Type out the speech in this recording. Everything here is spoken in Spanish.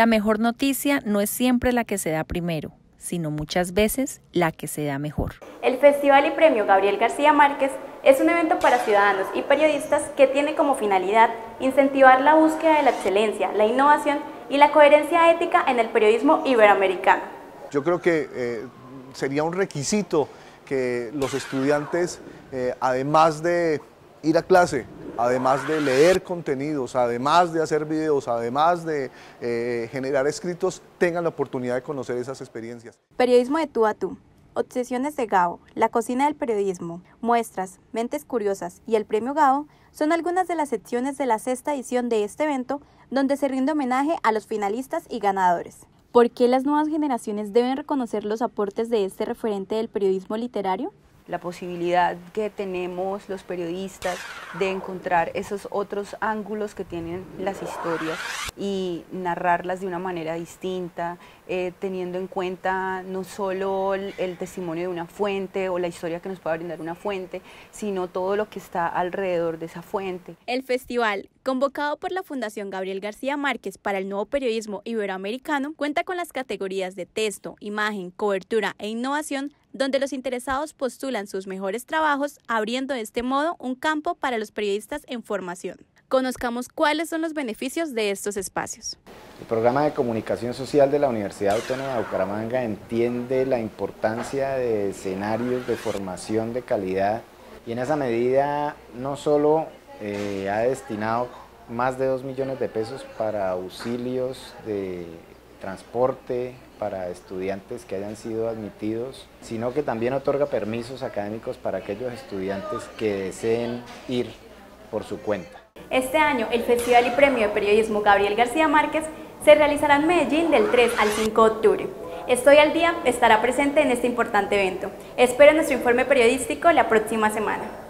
La mejor noticia no es siempre la que se da primero, sino muchas veces la que se da mejor. El Festival y Premio Gabriel García Márquez es un evento para ciudadanos y periodistas que tiene como finalidad incentivar la búsqueda de la excelencia, la innovación y la coherencia ética en el periodismo iberoamericano. Yo creo que eh, sería un requisito que los estudiantes, eh, además de ir a clase, además de leer contenidos, además de hacer videos, además de eh, generar escritos, tengan la oportunidad de conocer esas experiencias. Periodismo de tú a tú. Obsesiones de Gao, La cocina del periodismo, Muestras, Mentes Curiosas y el Premio Gao son algunas de las secciones de la sexta edición de este evento donde se rinde homenaje a los finalistas y ganadores. ¿Por qué las nuevas generaciones deben reconocer los aportes de este referente del periodismo literario? La posibilidad que tenemos los periodistas de encontrar esos otros ángulos que tienen las historias y narrarlas de una manera distinta, eh, teniendo en cuenta no solo el, el, testimonio de una fuente o la historia que nos pueda brindar una fuente, sino todo lo que está alrededor de esa fuente. El festival, convocado por la Fundación Gabriel García Márquez para el nuevo periodismo iberoamericano, cuenta con las categorías de texto, imagen, cobertura e innovación donde los interesados postulan sus mejores trabajos, abriendo de este modo un campo para los periodistas en formación. Conozcamos cuáles son los beneficios de estos espacios. El programa de comunicación social de la Universidad Autónoma de Bucaramanga entiende la importancia de escenarios de formación de calidad y en esa medida no solo eh, ha destinado más de 2 millones de pesos para auxilios de transporte para estudiantes que hayan sido admitidos, sino que también otorga permisos académicos para aquellos estudiantes que deseen ir por su cuenta. Este año, el Festival y Premio de Periodismo Gabriel García Márquez se realizará en Medellín del 3 al 5 de octubre. Estoy al día estará presente en este importante evento. Espero nuestro informe periodístico la próxima semana.